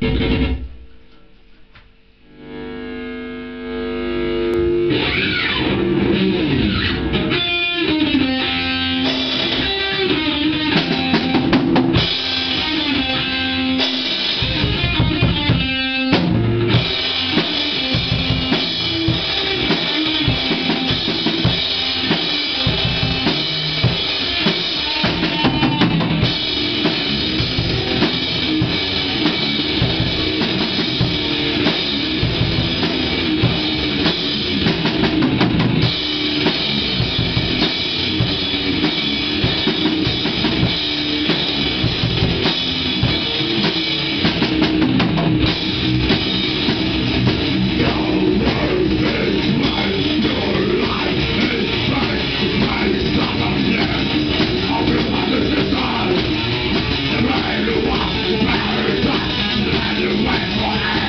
Música Why?